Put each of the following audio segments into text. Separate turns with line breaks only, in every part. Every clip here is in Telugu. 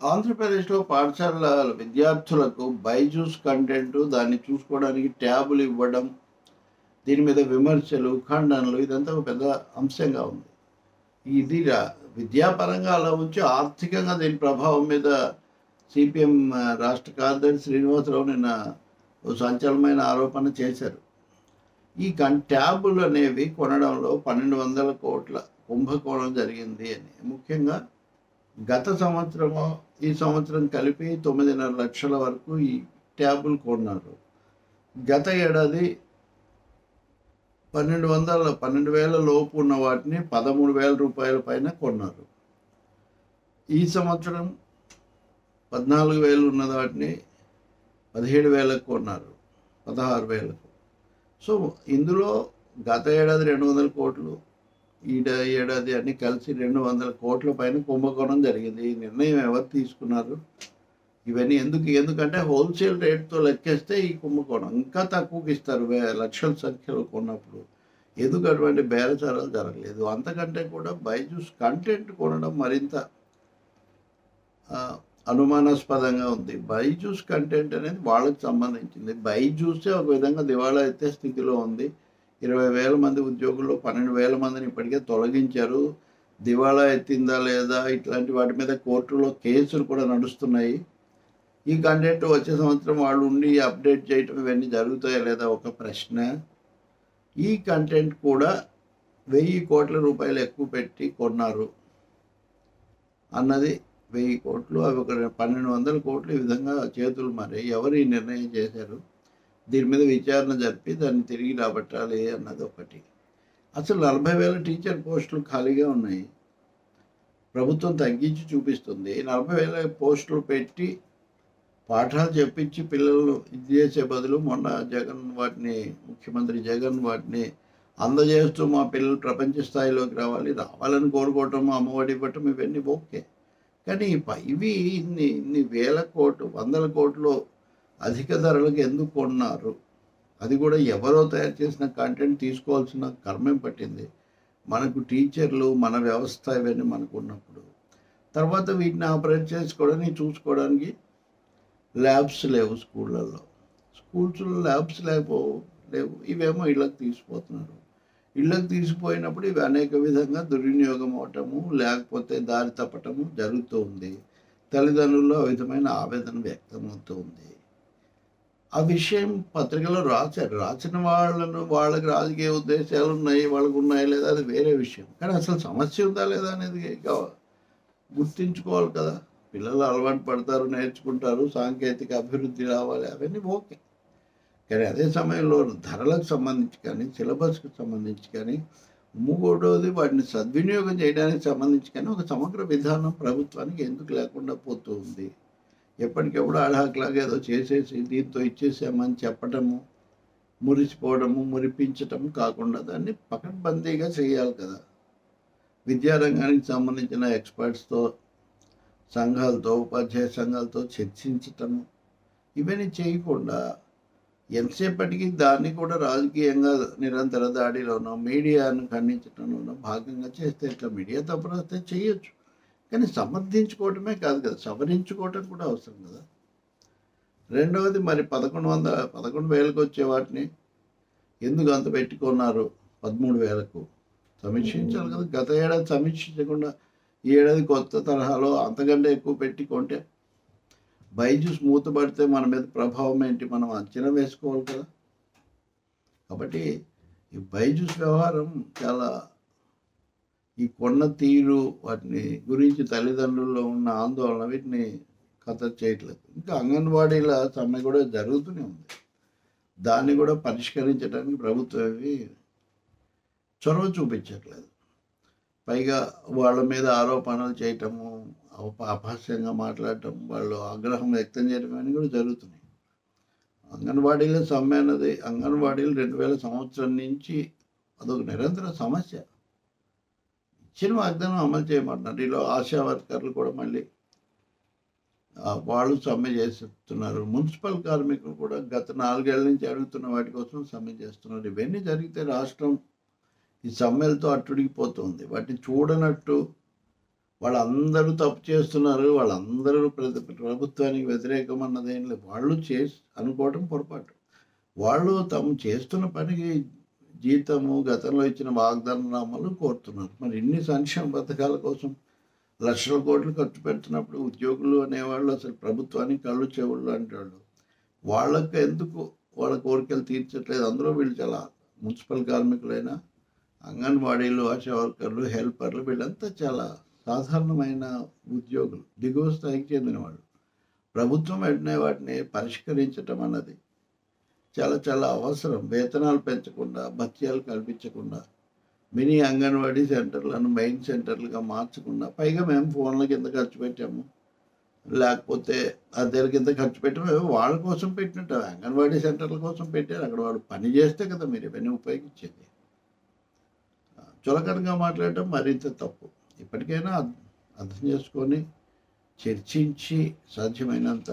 ఆంధ్రప్రదేశ్లో పాఠశాల విద్యార్థులకు బైజూస్ కంటెంట్ దాన్ని చూసుకోవడానికి ట్యాబులు ఇవ్వడం దీని మీద విమర్శలు ఖండనలు ఇదంతా ఒక పెద్ద అంశంగా ఉంది. ఇది విద్యాపరంగా అలా ఉంచి ఆర్థికంగా దీని ప్రభావం మీద సిపిఎం రాష్ట్ర కార్యదర్శి శ్రీనివాసరావు నిన్న ఓ సంచలనమైన ఆరోపణ చేశారు. ఈ కన్ ట్యాబులు అనేవి కొనడంలో పన్నెండు వందల కోట్ల కుంభకోణం జరిగింది అని. ముఖ్యంగా గత సంవత్సరము ఈ సంవత్సరం కలిపి తొమ్మిదిన్నర లక్షల వరకు ఈ ట్యాబులు కొన్నారు. గత ఏడాది పన్నెండు వందల పన్నెండు వేల లోపు ఉన్న వాటిని పదమూడు వేల రూపాయల పైన కొన్నారు. ఈ సంవత్సరం పద్నాలుగు వేలు ఉన్న వాటిని పదిహేడు వేలకు కొన్నారు. పదహారు వేలకు. సో ఇందులో గత ఏడాది రెండు వందల కోట్లు ఈడ ఏడాది అన్ని కలిసి రెండు వందల కోట్ల పైన కుంభకోణం జరిగింది. ఈ నిర్ణయం ఎవరు తీసుకున్నారు? ఇవన్నీ ఎందుకు ఎందుకంటే హోల్సేల్ రేట్తో లెక్కేస్తే ఈ కుంభకోణం ఇంకా తక్కువకి ఇస్తారు. వే లక్షల సంఖ్యలో కొన్నప్పుడు ఎందుకు అటువంటి బేరచారాలు జరగలేదు? అంతకంటే కూడా బైజూస్ కంటెంట్ కొనడం మరింత అనుమానాస్పదంగా ఉంది. బైజూస్ కంటెంట్ అనేది వాళ్ళకి సంబంధించింది. బైజూసే ఒక విధంగా దివాళా ఎత్తే స్థితిలో ఉంది. ఇరవై వేల మంది ఉద్యోగుల్లో పన్నెండు వేల మందిని ఇప్పటికే తొలగించారు. దివాళా ఎత్తిందా లేదా ఇట్లాంటి వాటి మీద కోర్టులో కేసులు కూడా నడుస్తున్నాయి. ఈ కంటెంట్ వచ్చే సంవత్సరం వాళ్ళు ఉండి అప్డేట్ చేయటం ఇవన్నీ జరుగుతాయా లేదా ఒక ప్రశ్న. ఈ కంటెంట్ కూడా వెయ్యి కోట్ల రూపాయలు ఎక్కువ పెట్టి కొన్నారు. అన్నది వెయ్యి కోట్లు అవి ఒక పన్నెండు వందల కోట్లు ఈ విధంగా చేతులు మరి ఎవరు ఈ నిర్ణయం చేశారు? దీని మీద విచారణ జరిపి దాన్ని తిరిగి రాబట్టాలి అన్నది ఒకటి. అసలు నలభై వేల టీచర్ పోస్టులు ఖాళీగా ఉన్నాయి. ప్రభుత్వం తగ్గించి చూపిస్తుంది. నలభై వేల పోస్టులు పెట్టి పాఠాలు చెప్పించి పిల్లలు ఇది చేసే బదులు మొన్న జగన్ వాటిని ముఖ్యమంత్రి జగన్ వాటిని అందజేస్తూ మా పిల్లలు ప్రపంచ స్థాయిలోకి రావాలి రావాలని కోరుకోవటం అమ్మఒడి ఇవ్వటం ఇవన్నీ ఓకే. కానీ ఇవి ఇన్ని ఇన్ని వేల కోట్లు వందల కోట్లు అధిక ధరలకు ఎందుకు కొన్నారు? అది కూడా ఎవరో తయారు చేసిన కంటెంట్ తీసుకోవాల్సిన కర్మం పట్టింది. మనకు టీచర్లు మన వ్యవస్థ ఇవన్నీ మనకు ఉన్నప్పుడు. తర్వాత వీటిని ఆపరేట్ చేసుకోవడానికి చూసుకోవడానికి ల్యాబ్స్ లేవు స్కూళ్ళల్లో. స్కూల్స్లో ల్యాబ్స్ లేవు లేవు. ఇవేమో ఇళ్ళకి తీసిపోతున్నారు. ఇళ్ళకి తీసిపోయినప్పుడు ఇవి అనేక విధంగా దుర్వినియోగం అవటము లేకపోతే దారి తప్పటము జరుగుతూ ఉంది. తల్లిదండ్రుల్లో ఆ విధమైన ఆవేదన వ్యక్తమవుతూ ఉంది. ఆ విషయం పత్రికలో రాశారు. రాసిన వాళ్ళను వాళ్ళకి రాజకీయ ఉద్దేశాలు ఉన్నాయి వాళ్ళకు ఉన్నాయి లేదా అది వేరే విషయం. కానీ అసలు సమస్య ఉందా లేదా అనేది ఇంకా గుర్తించుకోవాలి కదా. పిల్లలు అలవాటు పడతారు నేర్చుకుంటారు సాంకేతిక అభివృద్ధి రావాలి అవన్నీ ఓకే. కానీ అదే సమయంలో ధరలకు సంబంధించి కానీ సిలబస్కి సంబంధించి కానీ మూడోది వాటిని సద్వినియోగం చేయడానికి సంబంధించి కానీ ఒక సమగ్ర విధానం ప్రభుత్వానికి ఎందుకు లేకుండా పోతూ ఉంది? ఎప్పటికెప్పుడు అడాక్లాగా ఏదో చేసేసి దీంతో ఇచ్చేసామని చెప్పటము మురిసిపోవడము మురిపించటము కాకుండా దాన్ని పకడ్బందీగా చేయాలి కదా. విద్యారంగానికి సంబంధించిన ఎక్స్పర్ట్స్తో సంఘాలతో ఉపాధ్యాయ సంఘాలతో చర్చించటము ఇవన్నీ చేయకుండా ఎంతసేపటికి దాన్ని కూడా రాజకీయంగా నిరంతర దాడిలోనో మీడియాను ఖండించడంలోనో భాగంగా చేస్తే ఇట్లా మీడియా తప్పు వస్తే చేయొచ్చు. కానీ సమర్థించుకోవటమే కాదు కదా. సవరించుకోవటం కూడా అవసరం కదా. రెండవది మరి పదకొండు వందల పదకొండు వేలకు వచ్చే వాటిని ఎందుకు అంత పెట్టుకున్నారు? పదమూడు వేలకు. సమీక్షించాలి కదా. గత ఏడాది సమీక్షించకుండా ఈ ఏడాది కొత్త తరహాలో అంతకంటే ఎక్కువ పెట్టుకుంటే బైజూస్ మూతపడితే మన మీద ప్రభావం ఏంటి? మనం అంచనా వేసుకోవాలి కదా. కాబట్టి ఈ బైజూస్ వ్యవహారం చాలా ఈ కొన్న తీరు వాటిని గురించి తల్లిదండ్రుల్లో ఉన్న ఆందోళన వీటిని కథ చేయట్లేదు. ఇంకా అంగన్వాడీల సమ్మె కూడా జరుగుతూనే ఉంది. దాన్ని కూడా పరిష్కరించడానికి ప్రభుత్వం ఏమి చొరవ చూపించట్లేదు. పైగా వాళ్ళ మీద ఆరోపణలు చేయటము అపహాస్యంగా మాట్లాడటం వాళ్ళు ఆగ్రహం వ్యక్తం చేయడం అని కూడా జరుగుతున్నాయి. అంగన్వాడీల సమ్మె అన్నది అంగన్వాడీలు రెండు వేల సంవత్సరం నుంచి అదొక నిరంతర సమస్య. ఇచ్చిన వాగ్దానం అమలు చేయమంటున్నారు. ఇలా ఆశా వర్కర్లు కూడా మళ్ళీ వాళ్ళు సమ్మె చేస్తున్నారు. మున్సిపల్ కార్మికులు కూడా గత నాలుగేళ్ళ నుంచి అడుగుతున్న వాటి కోసం సమ్మె చేస్తున్నారు. ఇవన్నీ జరిగితే రాష్ట్రం ఈ సమ్మెలతో అట్టుడిగిపోతుంది. వాటిని చూడనట్టు వాళ్ళందరూ తప్పు చేస్తున్నారు. వాళ్ళందరూ ప్రతి ప్రభుత్వానికి వ్యతిరేకం అన్నదేం లేదు. వాళ్ళు చేసి అనుకోవడం పొరపాటు. వాళ్ళు తాము చేస్తున్న పనికి జీతము గతంలో ఇచ్చిన వాగ్దానాలు కోరుతున్నారు. మరి ఇన్ని సంక్షేమ పథకాల కోసం లక్షల కోట్లు ఖర్చు పెడుతున్నప్పుడు ఉద్యోగులు అనేవాళ్ళు అసలు ప్రభుత్వానికి కళ్ళు చెవుళ్ళు అంటాడు వాళ్ళకి ఎందుకు వాళ్ళ కోరికలు తీర్చట్లేదు? అందులో వీళ్ళు చాలా మున్సిపల్ కార్మికులైనా అంగన్వాడీలు ఆశా వర్కర్లు హెల్పర్లు వీళ్ళంతా చాలా సాధారణమైన ఉద్యోగులు దిగువ స్థాయికి చెందిన వాళ్ళు ప్రభుత్వం వెంటనే వాటిని పరిష్కరించటం అన్నది చాలా చాలా అవసరం. వేతనాలు పెంచకుండా భత్యాలు కల్పించకుండా మినీ అంగన్వాడీ సెంటర్లను మెయిన్ సెంటర్లుగా మార్చకుండా పైగా మేము ఫోన్ల కింద ఖర్చు పెట్టాము. లేకపోతే అద్దెల కింద ఖర్చు పెట్టాము. వాళ్ళ కోసం పెట్టినట్టు అంగన్వాడీ సెంటర్ల కోసం పెట్టారు. అక్కడ వాడు పని చేస్తే కదా మీరు ఇవన్నీ ఉపయోగించేది. చులకనగా మాట్లాడటం మరింత తప్పు. ఇప్పటికైనా అర్థం చేసుకొని చర్చించి సాధ్యమైనంత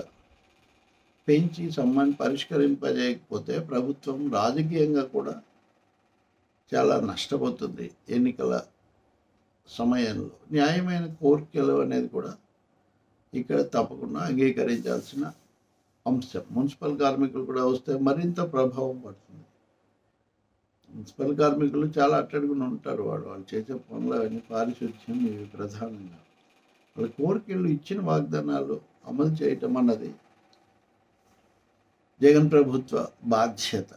పెంచి సమ్మాన్ని పరిష్కరింపజేయకపోతే ప్రభుత్వం రాజకీయంగా కూడా చాలా నష్టపోతుంది ఎన్నికల సమయంలో. న్యాయమైన కోరికలు అనేది కూడా ఇక్కడ తప్పకుండా అంగీకరించాల్సిన అంశం. మున్సిపల్ కార్మికులు కూడా వస్తే మరింత ప్రభావం పడుతుంది. మున్సిపల్ కార్మికులు చాలా అట్టడుగున ఉంటారు వాళ్ళు. వాళ్ళు చేసే పనులు అవన్నీ పారిశుద్ధ్యం ఇవి ప్రధానంగా. వాళ్ళ కోరికలు ఇచ్చిన వాగ్దానాలు అమలు చేయటం అన్నది జగన్ ప్రభుత్వ బాధ్యత.